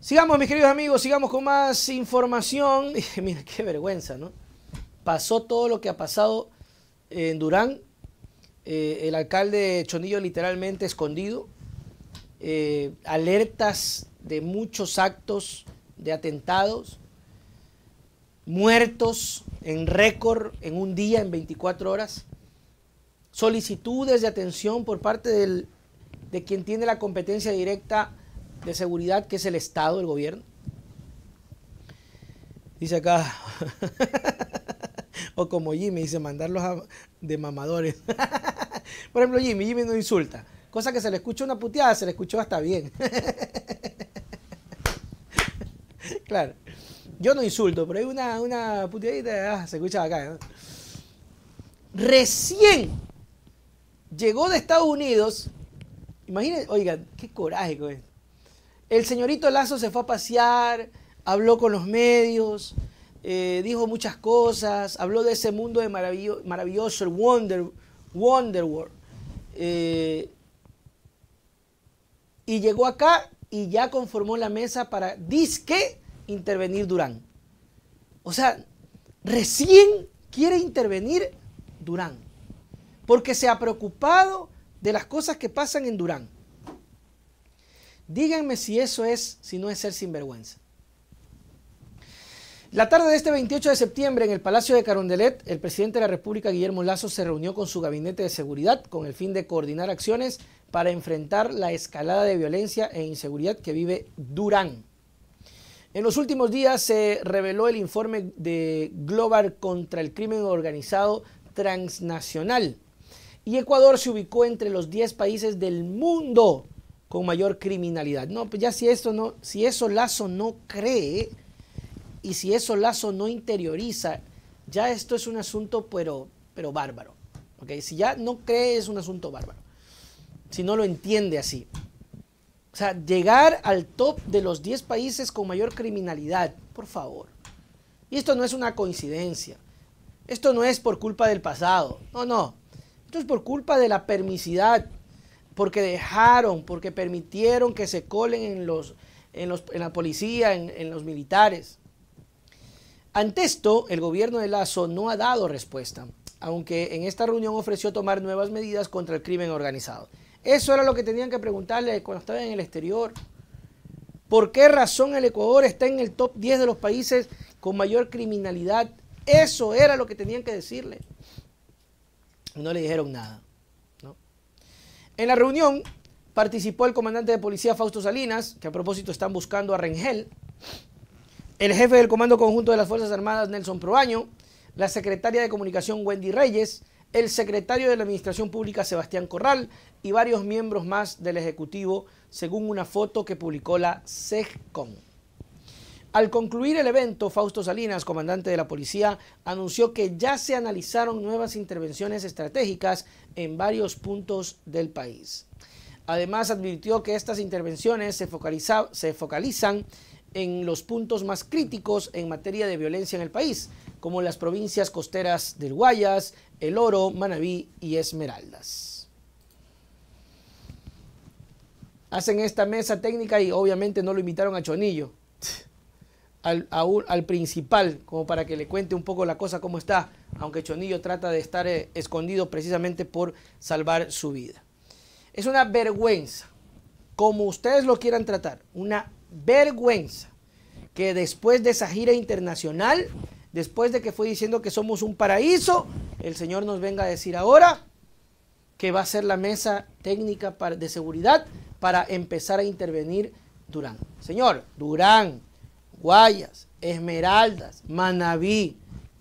Sigamos, mis queridos amigos, sigamos con más información. Mira, qué vergüenza, ¿no? Pasó todo lo que ha pasado en Durán. Eh, el alcalde Chonillo literalmente escondido. Eh, alertas de muchos actos de atentados. Muertos en récord en un día, en 24 horas. Solicitudes de atención por parte del, de quien tiene la competencia directa de seguridad, que es el Estado, el gobierno. Dice acá, o como Jimmy, dice mandarlos a, de mamadores. Por ejemplo, Jimmy, Jimmy no insulta. Cosa que se le escucha una puteada, se le escuchó hasta bien. claro. Yo no insulto, pero hay una, una puteadita, ah, se escucha acá. Recién llegó de Estados Unidos. Imagínense, oigan, qué coraje con esto. El señorito Lazo se fue a pasear, habló con los medios, eh, dijo muchas cosas, habló de ese mundo de maravilloso, el Wonder, World. Eh, y llegó acá y ya conformó la mesa para disque intervenir Durán. O sea, recién quiere intervenir Durán, porque se ha preocupado de las cosas que pasan en Durán. Díganme si eso es, si no es ser sinvergüenza. La tarde de este 28 de septiembre en el Palacio de Carondelet, el presidente de la República, Guillermo Lazo, se reunió con su gabinete de seguridad con el fin de coordinar acciones para enfrentar la escalada de violencia e inseguridad que vive Durán. En los últimos días se reveló el informe de Global contra el crimen organizado transnacional y Ecuador se ubicó entre los 10 países del mundo con mayor criminalidad. No, pues ya si eso no, si eso Lazo no cree y si eso Lazo no interioriza, ya esto es un asunto pero, pero bárbaro. ¿okay? Si ya no cree es un asunto bárbaro. Si no lo entiende así. O sea, llegar al top de los 10 países con mayor criminalidad, por favor. Y esto no es una coincidencia. Esto no es por culpa del pasado. No, no. Esto es por culpa de la permisidad porque dejaron, porque permitieron que se colen en, los, en, la policía, en, en los militares. Ante esto, el gobierno de Lazo no ha dado respuesta, aunque en esta reunión ofreció tomar nuevas medidas contra el crimen organizado. Eso era lo que tenían que preguntarle cuando estaban en el exterior. ¿Por qué razón el Ecuador está en el top 10 de los países con mayor criminalidad? Eso era lo que tenían que decirle. No le dijeron nada. En la reunión participó el comandante de policía Fausto Salinas, que a propósito están buscando a Rengel, el jefe del Comando Conjunto de las Fuerzas Armadas Nelson Proaño, la secretaria de Comunicación Wendy Reyes, el secretario de la Administración Pública Sebastián Corral y varios miembros más del Ejecutivo, según una foto que publicó la SEGCOM. Al concluir el evento, Fausto Salinas, comandante de la policía, anunció que ya se analizaron nuevas intervenciones estratégicas en varios puntos del país. Además, advirtió que estas intervenciones se, focalizan en los puntos más críticos en materia de violencia en el país, como las provincias costeras del Guayas, El Oro, Manabí y Esmeraldas. Hacen esta mesa técnica y obviamente no lo invitaron a Chonillo al, principal, como para que le cuente un poco la cosa cómo está, aunque Chonillo trata de estar eh, escondido precisamente por salvar su vida. Es una vergüenza, como ustedes lo quieran tratar, una vergüenza que después de esa gira internacional, después de que fue diciendo que somos un paraíso, el Señor nos venga a decir ahora que va a ser la mesa técnica de seguridad para empezar a intervenir Durán. Señor, Durán, Guayas, Esmeraldas, Manabí,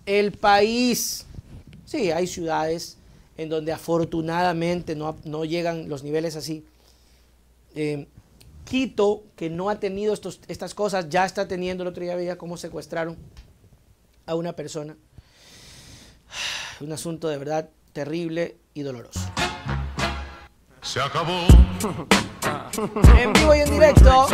el país. Sí, hay ciudades en donde afortunadamente no, llegan los niveles así. Eh, Quito, que no ha tenido estos, estas cosas, ya está teniendo, el otro día veía cómo secuestraron a una persona. Un asunto de verdad terrible y doloroso. Se acabó. en vivo y en directo.